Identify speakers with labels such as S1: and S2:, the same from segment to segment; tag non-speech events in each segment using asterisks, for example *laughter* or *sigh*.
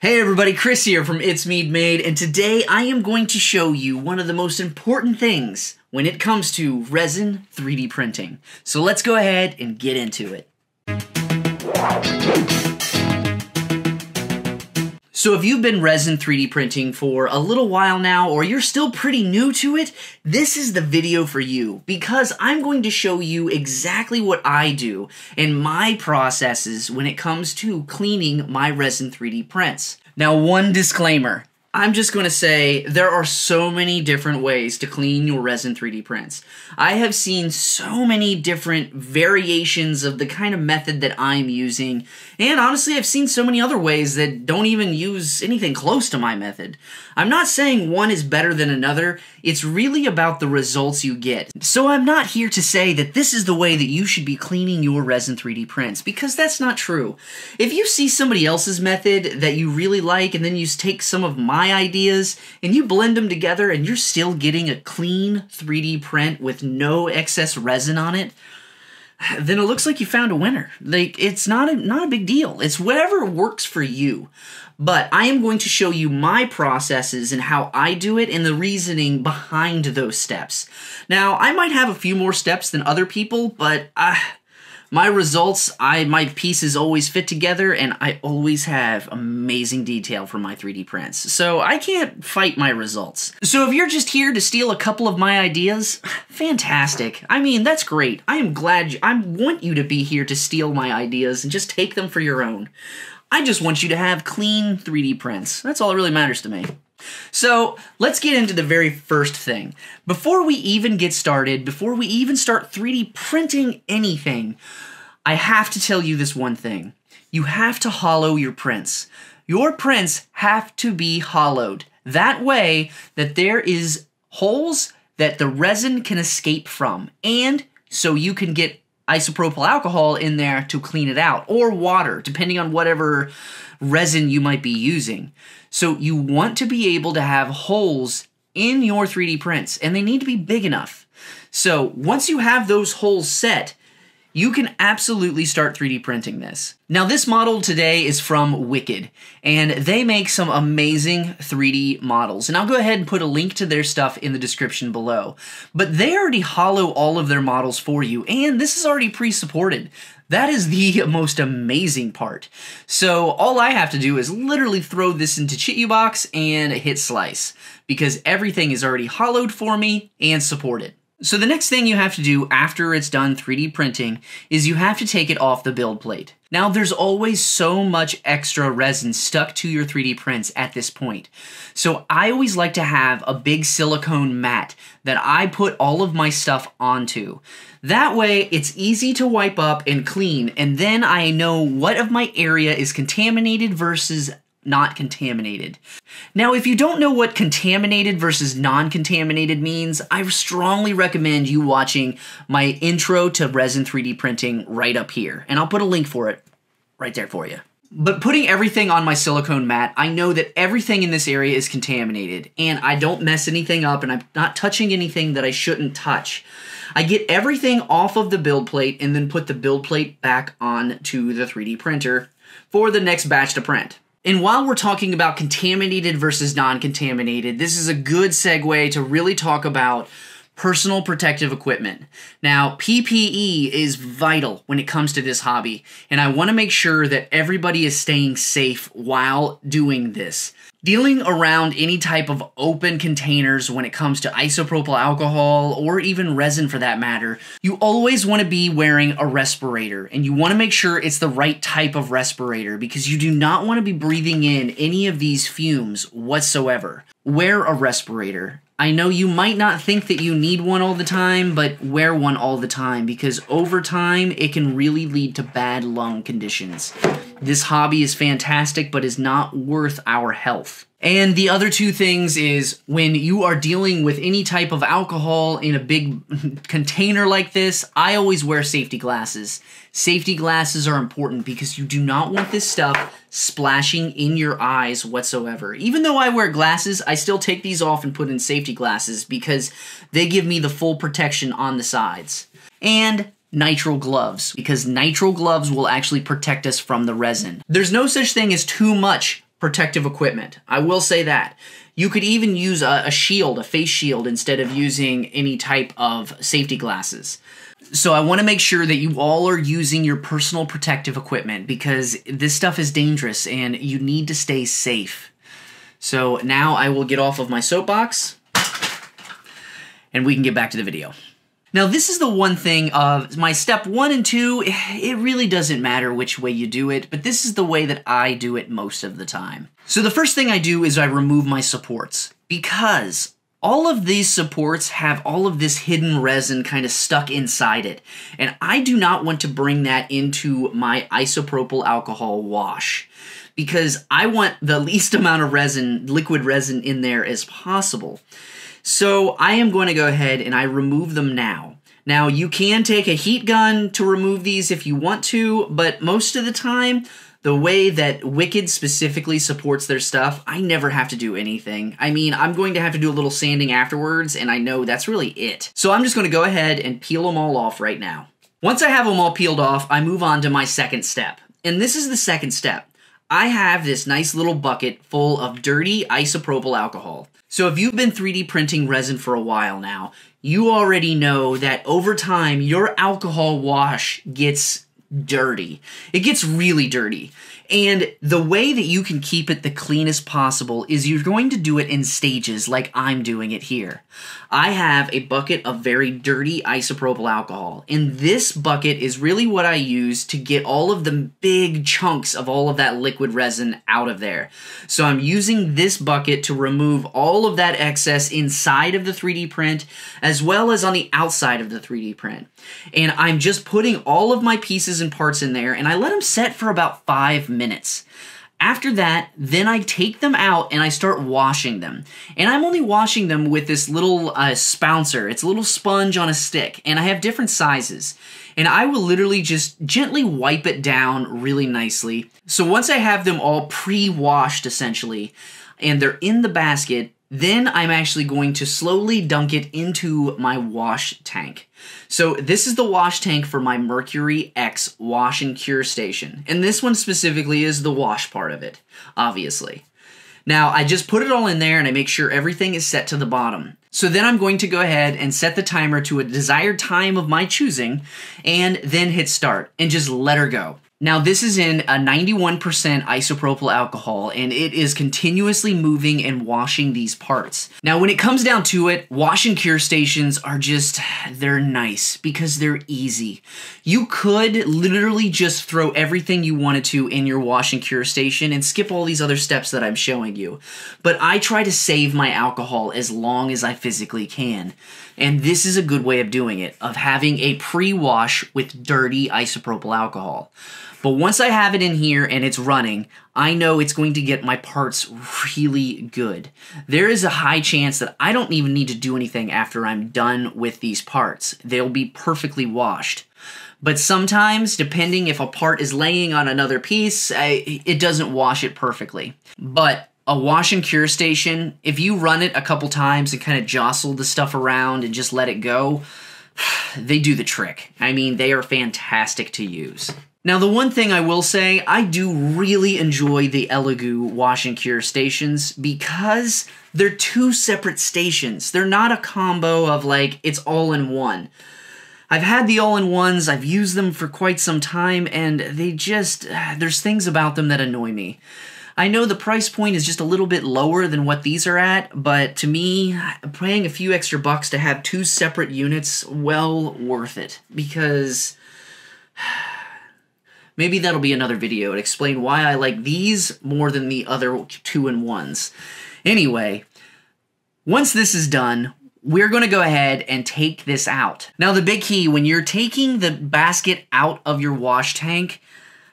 S1: Hey everybody, Chris here from It's Mead Made, and today I am going to show you one of the most important things when it comes to resin 3D printing. So let's go ahead and get into it. So if you've been resin 3D printing for a little while now, or you're still pretty new to it, this is the video for you because I'm going to show you exactly what I do and my processes when it comes to cleaning my resin 3D prints. Now, one disclaimer. I'm just going to say there are so many different ways to clean your resin 3D prints. I have seen so many different variations of the kind of method that I'm using, and honestly, I've seen so many other ways that don't even use anything close to my method. I'm not saying one is better than another, it's really about the results you get. So I'm not here to say that this is the way that you should be cleaning your resin 3D prints, because that's not true. If you see somebody else's method that you really like, and then you take some of my ideas and you blend them together, and you're still getting a clean 3D print with no excess resin on it, then it looks like you found a winner. Like it's not a not a big deal. It's whatever works for you. But I am going to show you my processes and how I do it and the reasoning behind those steps. Now, I might have a few more steps than other people, but uh, my results, I my pieces always fit together and I always have amazing detail for my 3D prints. So I can't fight my results. So if you're just here to steal a couple of my ideas, *sighs* fantastic. I mean, that's great. I am glad you, I want you to be here to steal my ideas and just take them for your own. I just want you to have clean 3D prints. That's all that really matters to me. So let's get into the very first thing. Before we even get started, before we even start 3D printing anything, I have to tell you this one thing. You have to hollow your prints. Your prints have to be hollowed. That way that there is holes that the resin can escape from and so you can get isopropyl alcohol in there to clean it out or water depending on whatever resin you might be using. So you want to be able to have holes in your 3D prints and they need to be big enough. So once you have those holes set, you can absolutely start 3D printing this. Now this model today is from Wicked, and they make some amazing 3D models. And I'll go ahead and put a link to their stuff in the description below. But they already hollow all of their models for you, and this is already pre-supported. That is the *laughs* most amazing part. So all I have to do is literally throw this into Chitubox and hit slice, because everything is already hollowed for me and supported. So the next thing you have to do after it's done 3D printing is you have to take it off the build plate. Now there's always so much extra resin stuck to your 3D prints at this point. So I always like to have a big silicone mat that I put all of my stuff onto. That way it's easy to wipe up and clean and then I know what of my area is contaminated versus not contaminated. Now, if you don't know what contaminated versus non contaminated means, I strongly recommend you watching my intro to resin 3D printing right up here, and I'll put a link for it right there for you. But putting everything on my silicone mat, I know that everything in this area is contaminated, and I don't mess anything up, and I'm not touching anything that I shouldn't touch. I get everything off of the build plate and then put the build plate back on to the 3D printer for the next batch to print. And while we're talking about contaminated versus non contaminated, this is a good segue to really talk about personal protective equipment. Now, PPE is vital when it comes to this hobby, and I want to make sure that everybody is staying safe while doing this. Dealing around any type of open containers when it comes to isopropyl alcohol or even resin for that matter, you always want to be wearing a respirator and you want to make sure it's the right type of respirator because you do not want to be breathing in any of these fumes whatsoever. Wear a respirator. I know you might not think that you need one all the time, but wear one all the time because over time it can really lead to bad lung conditions. This hobby is fantastic, but is not worth our health. And the other two things is when you are dealing with any type of alcohol in a big *laughs* container like this, I always wear safety glasses. Safety glasses are important because you do not want this stuff splashing in your eyes whatsoever. Even though I wear glasses, I still take these off and put in safety glasses because they give me the full protection on the sides. And nitrile gloves because nitrile gloves will actually protect us from the resin. There's no such thing as too much protective equipment. I will say that. You could even use a, a shield, a face shield, instead of using any type of safety glasses. So I want to make sure that you all are using your personal protective equipment because this stuff is dangerous and you need to stay safe. So now I will get off of my soapbox and we can get back to the video. Now, this is the one thing of my step one and two, it really doesn't matter which way you do it, but this is the way that I do it most of the time. So the first thing I do is I remove my supports because all of these supports have all of this hidden resin kind of stuck inside it. And I do not want to bring that into my isopropyl alcohol wash because I want the least *laughs* amount of resin, liquid resin in there as possible. So I am going to go ahead and I remove them now. Now you can take a heat gun to remove these if you want to, but most of the time, the way that Wicked specifically supports their stuff, I never have to do anything. I mean, I'm going to have to do a little sanding afterwards, and I know that's really it. So I'm just going to go ahead and peel them all off right now. Once I have them all peeled off, I move on to my second step. And this is the second step. I have this nice little bucket full of dirty isopropyl alcohol. So if you've been 3D printing resin for a while now, you already know that over time your alcohol wash gets dirty. It gets really dirty. And the way that you can keep it the cleanest possible is you're going to do it in stages like I'm doing it here. I have a bucket of very dirty isopropyl alcohol, and this bucket is really what I use to get all of the big chunks of all of that liquid resin out of there. So I'm using this bucket to remove all of that excess inside of the 3D print as well as on the outside of the 3D print. And I'm just putting all of my pieces and parts in there, and I let them set for about five minutes. After that, then I take them out and I start washing them. And I'm only washing them with this little uh, spouncer. It's a little sponge on a stick, and I have different sizes. And I will literally just gently wipe it down really nicely. So once I have them all pre washed essentially, and they're in the basket, then I'm actually going to slowly dunk it into my wash tank. So this is the wash tank for my Mercury X wash and cure station. And this one specifically is the wash part of it, obviously. Now I just put it all in there and I make sure everything is set to the bottom. So then I'm going to go ahead and set the timer to a desired time of my choosing and then hit start and just let her go. Now, this is in a 91% isopropyl alcohol, and it is continuously moving and washing these parts. Now, when it comes down to it, wash and cure stations are just, they're nice because they're easy. You could literally just throw everything you wanted to in your wash and cure station and skip all these other steps that I'm showing you. But I try to save my alcohol as long as I physically can. And this is a good way of doing it, of having a pre-wash with dirty isopropyl alcohol. But once I have it in here and it's running, I know it's going to get my parts really good. There is a high chance that I don't even need to do anything after I'm done with these parts. They'll be perfectly washed. But sometimes, depending if a part is laying on another piece, I, it doesn't wash it perfectly. But a wash and cure station, if you run it a couple times and kind of jostle the stuff around and just let it go, *sighs* they do the trick. I mean, they are fantastic to use. Now, the one thing I will say, I do really enjoy the Elegoo wash and cure stations because they're two separate stations. They're not a combo of like, it's all in one. I've had the all in ones, I've used them for quite some time, and they just, ah, there's things about them that annoy me. I know the price point is just a little bit lower than what these are at, but to me, paying a few extra bucks to have two separate units, well worth it. Because Maybe that'll be another video and explain why I like these more than the other two and ones. Anyway, once this is done, we're going to go ahead and take this out. Now, the big key when you're taking the basket out of your wash tank,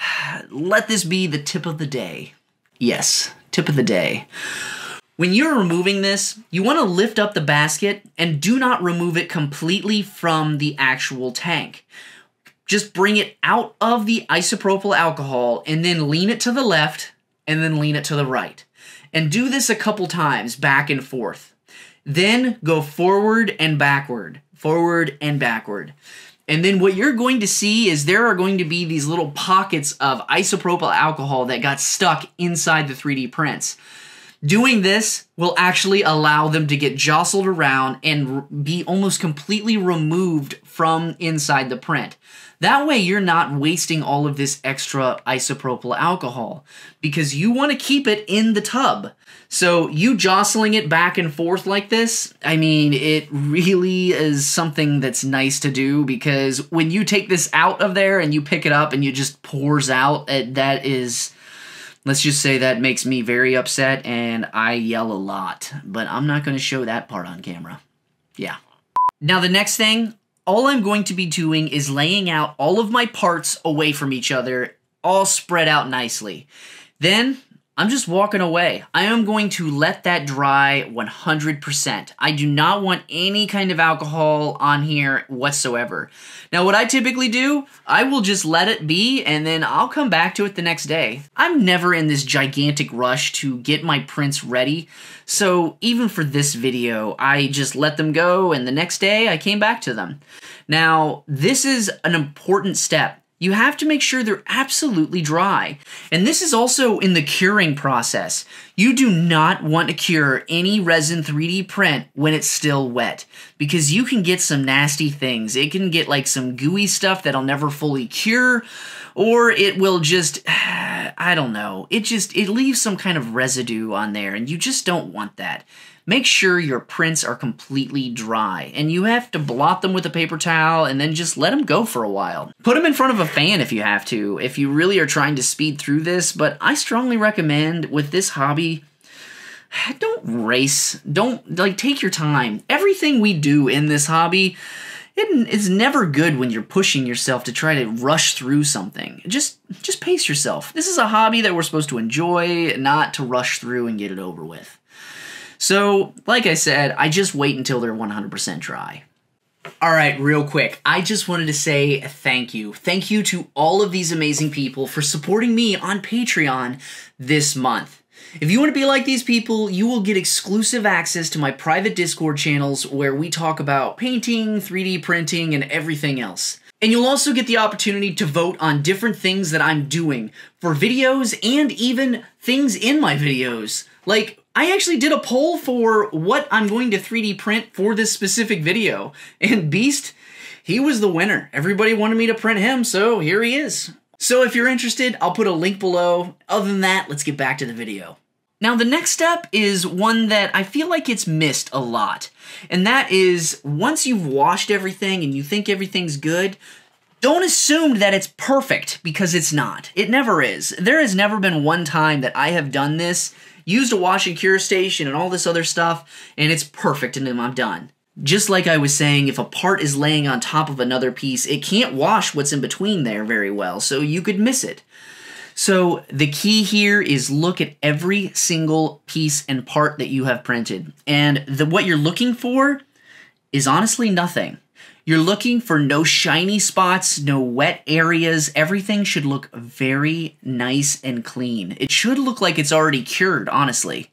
S1: *sighs* let this be the tip of the day. Yes, tip of the day. When you're removing this, you want to lift up the basket and do not remove it completely from the actual tank just bring it out of the isopropyl alcohol and then lean it to the left and then lean it to the right. And do this a couple times back and forth. Then go forward and backward, forward and backward. And then what you're going to see is there are going to be these little pockets of isopropyl alcohol that got stuck inside the 3D prints. Doing this will actually allow them to get jostled around and be almost completely removed from inside the print. That way, you're not wasting all of this extra isopropyl alcohol because you want to keep it in the tub. So, you jostling it back and forth like this, I mean, it really is something that's nice to do because when you take this out of there and you pick it up and you just pours out, that is let's just say that makes me very upset and I yell a lot, but I'm not going to show that part on camera. Yeah. Now, the next thing, all I'm going to be doing is laying out all of my parts away from each other, all spread out nicely. Then I'm just walking away. I am going to let that dry 100%. I do not want any kind of alcohol on here whatsoever. Now, what I typically do, I will just let it be and then I'll come back to it the next day. I'm never in this gigantic rush to get my prints ready, so even for this video, I just let them go and the next day I came back to them. Now, this is an important step you have to make sure they're absolutely dry. And this is also in the curing process. You do not want to cure any resin 3D print when it's still wet because you can get some nasty things. It can get like some gooey stuff that'll never fully cure or it will just *sighs* I don't know. It just it leaves some kind of residue on there and you just don't want that make sure your prints are completely dry. And you have to blot them with a paper towel and then just let them go for a while. Put them in front of a fan if you have to, if you really are trying to speed through this, but I strongly recommend with this hobby, *sighs* don't race. Don't, like, take your time. Everything we do in this hobby, it is never good when you're pushing yourself to try to rush through something. Just just pace yourself. This is a hobby that we're supposed to enjoy, not to rush through and get it over with. So, like I said, I just wait until they're 100% dry. All right, real quick, I just wanted to say thank you. Thank you to all of these amazing people for supporting me on Patreon this month. If you want to be like these people, you will get exclusive access to my private Discord channels where we talk about painting, 3D printing, and everything else. And you'll also get the opportunity to vote on different things that I'm doing for videos and even things in my videos. Like, I actually did a poll for what I'm going to 3D print for this specific video, and Beast, he was the winner. Everybody wanted me to print him, so here he is. So if you're interested, I'll put a link below. Other than that, let's get back to the video. Now, the next step is one that I feel like it's missed a lot, and that is once you've washed everything and you think everything's good, don't assume that it's perfect because it's not. It never is. There has never been one time that I have done this used a wash and cure station and all this other stuff, and it's perfect, and then I'm done. Just like I was saying, if a part is laying on top of another piece, it can't wash what's in between there very well, so you could miss it. So the key here is look at every single piece and part that you have printed. And the, what you're looking for is honestly nothing. You're looking for no shiny spots, no wet areas. Everything should look very nice and clean. It should look like it's already cured, honestly.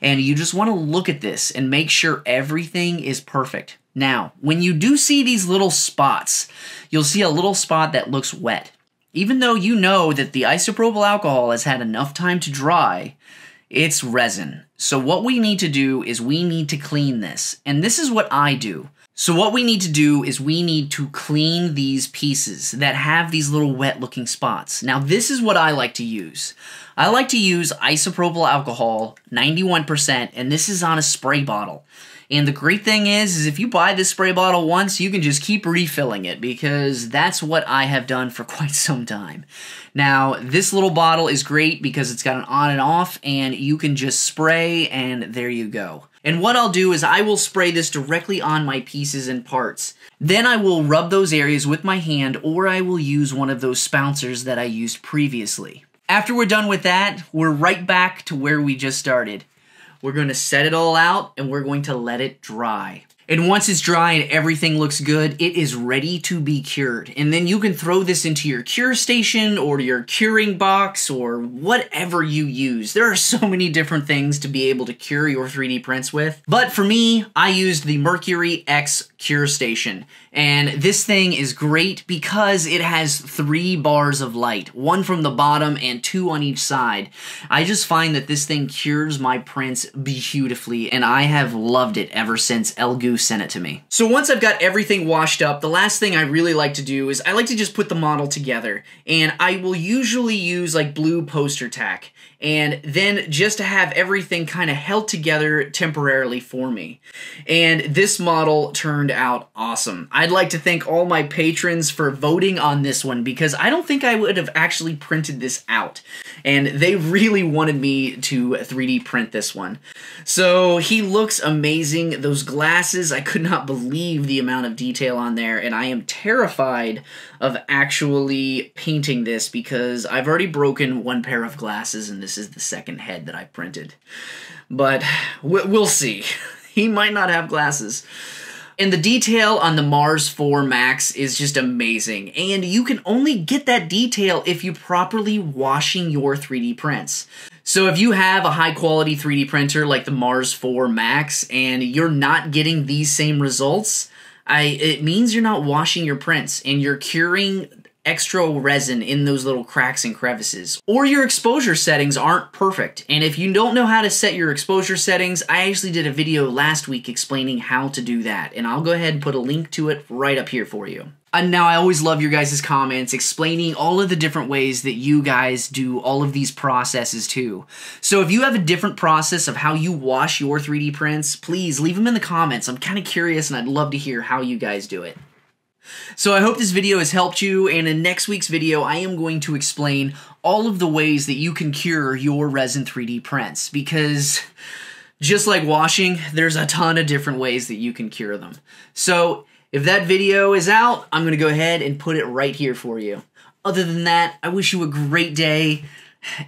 S1: And you just want to look at this and make sure everything is perfect. Now, when you do see these little spots, you'll see a little spot that looks wet. Even though you know that the isopropyl alcohol has had enough time to dry, it's resin. So what we need to do is we need to clean this. And this is what I do. So what we need to do is we need to clean these pieces that have these little wet looking spots. Now this is what I like to use. I like to use isopropyl alcohol, 91%, and this is on a spray bottle. And the great thing is, is if you buy this spray bottle once, you can just keep refilling it because that's what I have done for *laughs* quite some time. Now, this little bottle is great because it's got an on and off and you can just spray and there you go. And what I'll do is I will spray this directly on my pieces and parts. Then I will rub those areas with my hand or I will use one of those spouncers that I used previously. After we're done with that, we're right back to where we just started. We're going to set it all out and we're going to let it dry. And once it's dry and everything looks good, it is ready to be cured. And then you can throw this into your cure station or your curing box or whatever you use. There are so *laughs* many different things to be able to cure your 3D prints with. But for me, I used the Mercury X Cure Station. And this thing is great because it has three bars of light, one from the bottom and two on each side. I just find that this thing cures my prints beautifully, and I have loved it ever since Elegoo sent it to me. So once I've got everything washed up, the last thing I really like to do is I like to just put the model together, and I will usually use like blue poster tack and then just to have everything kind of held together temporarily for me. And this model turned out awesome. I'd like to thank all my patrons for voting on this one because I don't think I would have actually printed this out. And they really wanted me to 3D print this one. So he looks amazing. Those glasses, I could not believe the amount of detail on there, and I am terrified of actually painting this because I've already broken one pair of glasses and this is the second head that I printed. But we'll see. *laughs* He might not have glasses. And the detail on the Mars 4 Max is just amazing. And you can only get that detail if you're properly washing your 3D prints. So if you have a high quality 3D printer like the Mars 4 Max and you're not getting these same results, I it means you're not washing your prints and you're curing extra resin in those little cracks and crevices. Or your exposure settings aren't perfect. And if you don't know how to set your exposure settings, I actually did a video last week explaining how to do that. And I'll go ahead and put a link to it right up here for you. And now I always love your guys' comments explaining all of the different ways that you guys do all of these processes too. So if you have a different process of how you wash your 3D prints, please leave them in the comments. I'm kind of curious and I'd love to hear how you guys do it. So I hope this video has helped you, and in next week's video, I am going to explain all of the ways that you can cure your resin 3D prints, because just like washing, there's a ton of different ways that you can cure them. So if that video is out, I'm going to go ahead and put it right here for you. Other than that, I wish you a great day,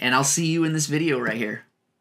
S1: and I'll see you in this video right here.